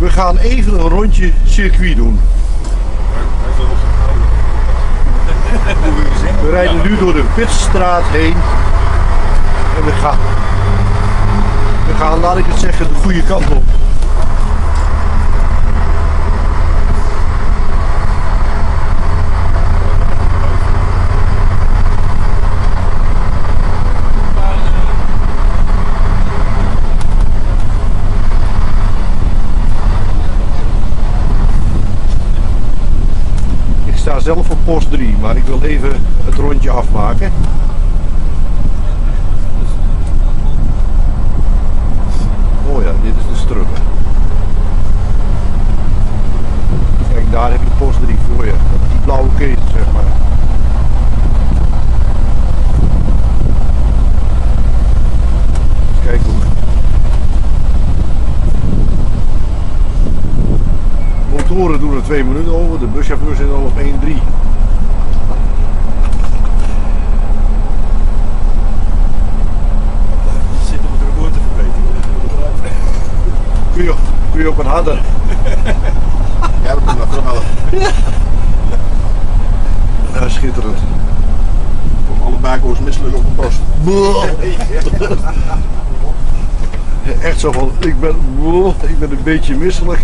We gaan even een rondje circuit doen. We rijden nu door de Pitstraat heen. En we gaan, we gaan, laat ik het zeggen, de goede kant op. Ik sta zelf op post 3, maar ik wil even het rondje afmaken. Oh ja, dit is de strugge. Kijk, daar heb je post 3 voor je. Die blauwe kees, zeg maar. Kijk hoe. Motoren doen er 2 minuten over, de buschauffeur zit al op 1-3. Zitten we er woord te verbeteren. Kun je, kun je op een harder. Ja, we kunnen dat toch wel. Ja, schitterend. Om alle bako's misselijk op de post. Echt zo van, ik ben, ik ben een beetje misselijk.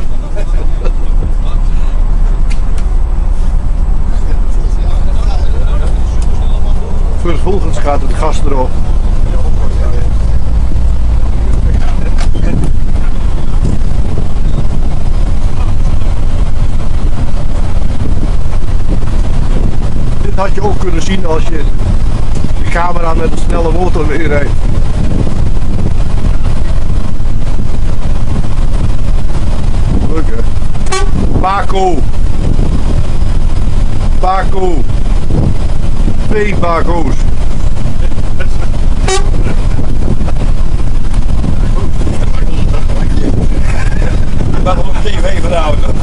Vervolgens gaat het gas erop. Dit had je ook kunnen zien als je de camera met een snelle motor weer rijdt. Hè? Paco. Paco. Twee Paco's. Waarom op tv verhouden?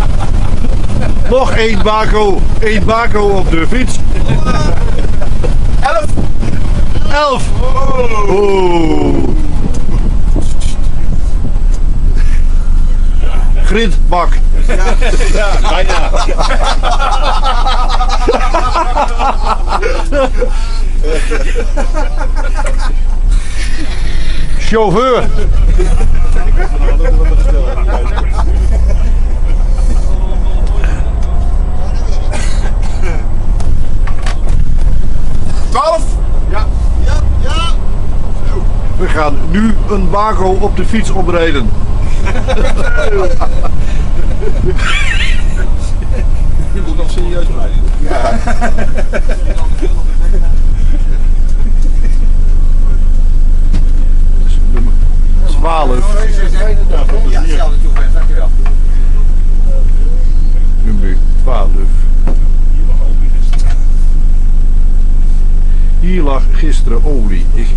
Nog één Baco. Eén Baco op de fiets. Elf! Elf. Oh. Grindbak. Ja, bijna. Chauffeur. Twaalf! Ja. We gaan nu een Baco op de fiets oprijden. Je moet nog serieus blijven. Ja. 12. Ja, hetzelfde toegewenst, dankjewel. Nummer 12. Hier lag gisteren olie. Ik,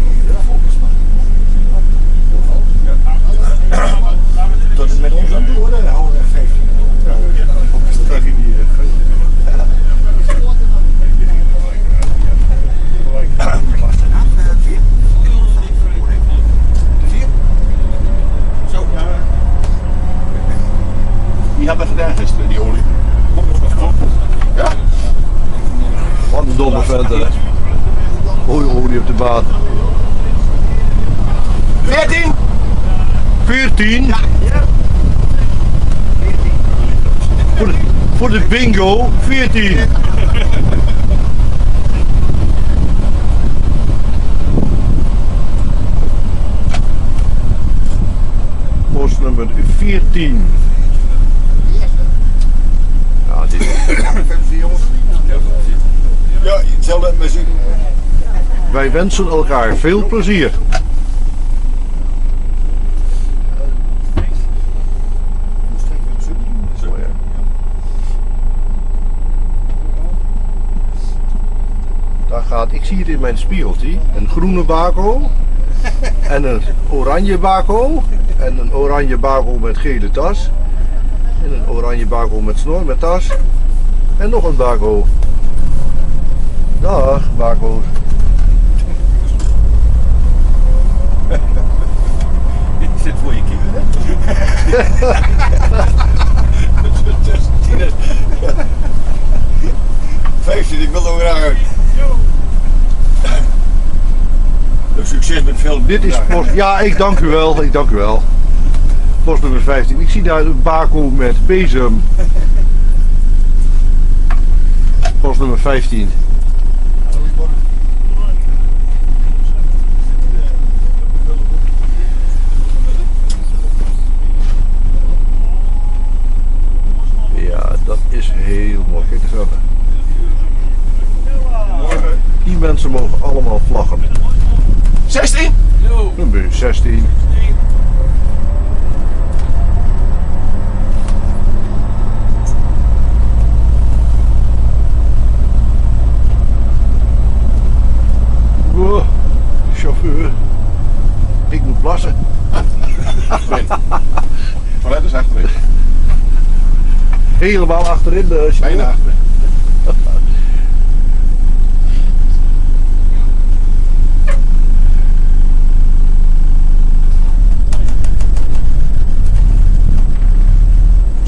Dat is met ons aan doen, hè? Houden we 15. Terug in die... Zo. Die hebben we gedaan gisteren, die olie. Ja? wat een domme vent. hè. Gooi olie op de baan. 14! 14. Voor de, voor de bingo 14. Postnummer 14. Ja, dit, Ja, hetzelfde met muziek. wij wensen elkaar veel plezier. Gaat, ik zie het in mijn spiegeltje, een groene bako en een oranje bako en een oranje bako met gele tas en een oranje bako met snor met tas en nog een bako. Dag bako's. Dit zit voor je kinderen. 15. 15, ik wil er graag uit. Dus Dit is post. Ja, ik dank u wel. Ik dank u wel. Post nummer 15. Ik zie daar een bako met bezem. Post nummer 15. Ja, dat is heel mooi. Kijk eens aan. Die mensen mogen allemaal vlaggen. 16? Nummer 16. Wow, chauffeur. Ik moet plassen. Toilet is achterin. Helemaal achterin de chauffeur. Bijna achterin.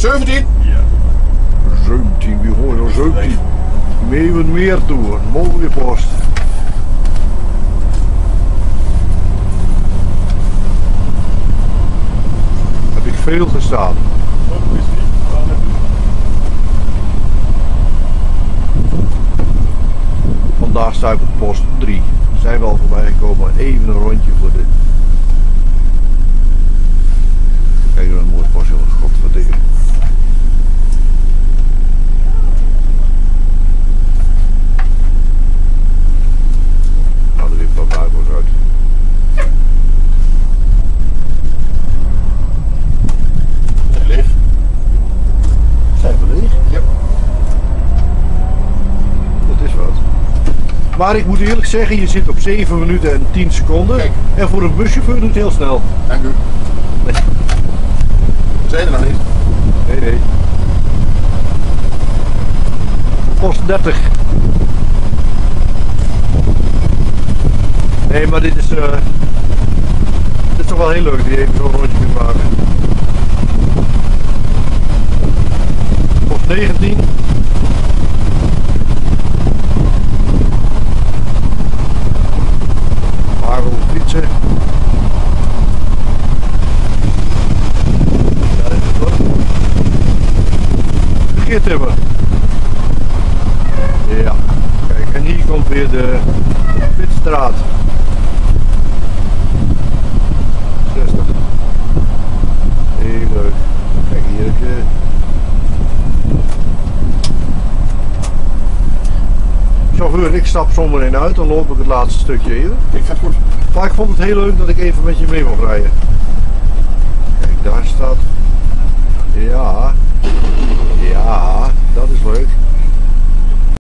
Zeventien? 17, wie hoor je 17? Meeuwen weer toe, een mooie post. Heb ik veel gestaan. Vandaag sta ik op post 3. We zijn wel voorbij gekomen. Even een rondje voor de. Kijk, wat een mooi post, jongens. Godverdikke. Nou, er weer een paar buikels uit. Leeg. Zijn we leeg? Ja. Dat is wat. Maar ik moet eerlijk zeggen, je zit op 7 minuten en 10 seconden. Kijk. En voor een buschauffeur doet het heel snel. Dank u. Nee. Zijn er nog niet? Nee, nee. Post 30. Nee, maar dit is, eh dit is toch wel heel leuk, die even zo'n rondje kunt maken. Post 19. de Pitstraat. 60. Heel leuk. Kijk, hier ik je... Chauffeur, ik stap zomaar in uit, dan loop ik het laatste stukje even. Ik ga goed. Maar ik vond het heel leuk dat ik even met je mee mocht rijden. Kijk, daar staat... Ja... Ja, dat is leuk.